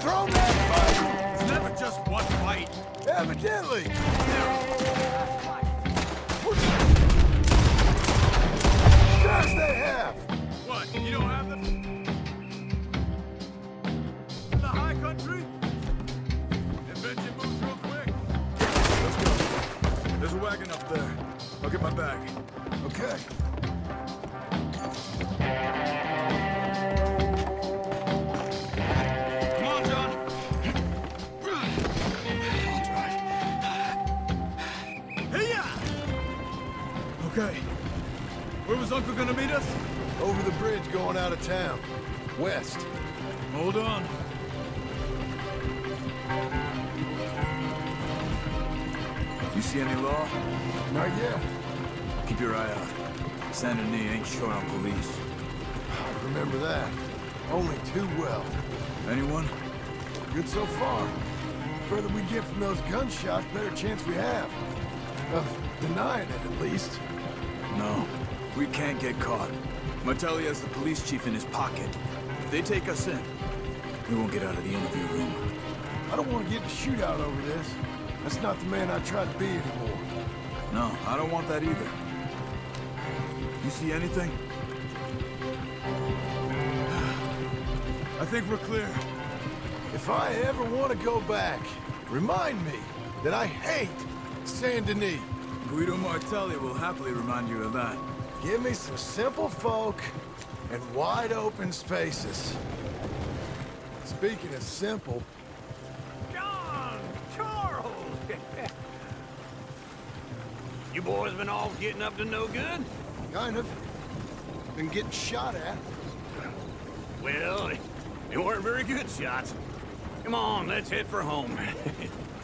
It's never just one fight. Evidently. Yes, they have. What, you don't have them? In the high country? Invention moves real quick. Let's go. There's a wagon up there. I'll get my bag. Okay. Okay. Where was Uncle gonna meet us? Over the bridge going out of town. West. Hold on. You see any law? Not yet. Keep your eye out. Saint Denis ain't short on police. I remember that. Only too well. Anyone? Good so far. The Further we get from those gunshots, better chance we have. Uh, of denying it, at least. No. We can't get caught. Martelli has the police chief in his pocket. If they take us in, we won't get out of the interview room. I don't want to get in a shootout over this. That's not the man I try to be anymore. No, I don't want that either. You see anything? I think we're clear. If I ever want to go back, remind me that I hate Saint Denis. Guido Martelli will happily remind you of that. Give me some simple folk and wide open spaces. Speaking of simple, John! Charles! you boys been all getting up to no good? kind of, been getting shot at. Well, they weren't very good shots. Come on, let's head for home.